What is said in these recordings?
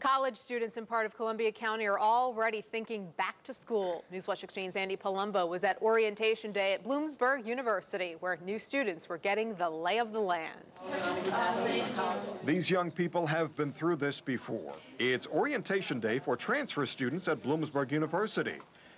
College students in part of Columbia County are already thinking back to school. Newswatch 16's Andy Palumbo was at orientation day at Bloomsburg University, where new students were getting the lay of the land. These young people have been through this before. It's orientation day for transfer students at Bloomsburg University.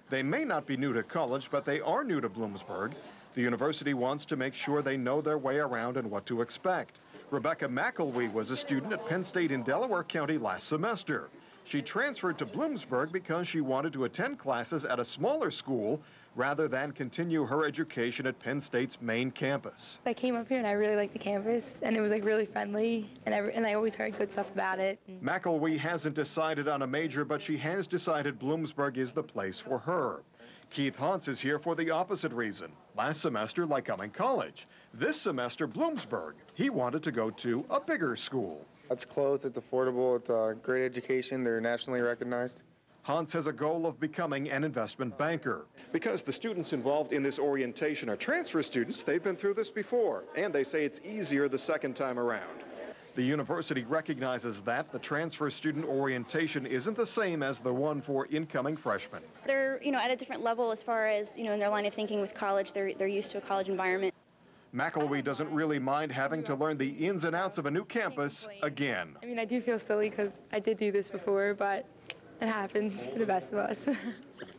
They may not be new to college, but they are new to Bloomsburg. The university wants to make sure they know their way around and what to expect. Rebecca McElwee was a student at Penn State in Delaware County last semester. She transferred to Bloomsburg because she wanted to attend classes at a smaller school rather than continue her education at Penn State's main campus. I came up here and I really liked the campus, and it was like really friendly, and I, and I always heard good stuff about it. McElwee hasn't decided on a major, but she has decided Bloomsburg is the place for her. Keith Hans is here for the opposite reason. Last semester, Lycoming College. This semester, Bloomsburg. He wanted to go to a bigger school. It's close, it's affordable, it's a great education, they're nationally recognized. Hans has a goal of becoming an investment banker. Because the students involved in this orientation are transfer students, they've been through this before, and they say it's easier the second time around. The university recognizes that the transfer student orientation isn't the same as the one for incoming freshmen. They're, you know, at a different level as far as, you know, in their line of thinking with college. They're, they're used to a college environment. McElwee doesn't really mind having to learn the ins and outs of a new campus again. I mean, I do feel silly because I did do this before, but it happens to the best of us.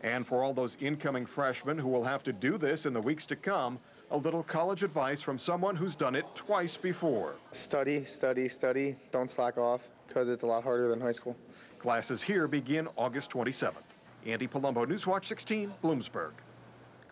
And for all those incoming freshmen who will have to do this in the weeks to come, a little college advice from someone who's done it twice before. Study, study, study, don't slack off, because it's a lot harder than high school. Classes here begin August 27th. Andy Palumbo, Newswatch 16, Bloomsburg.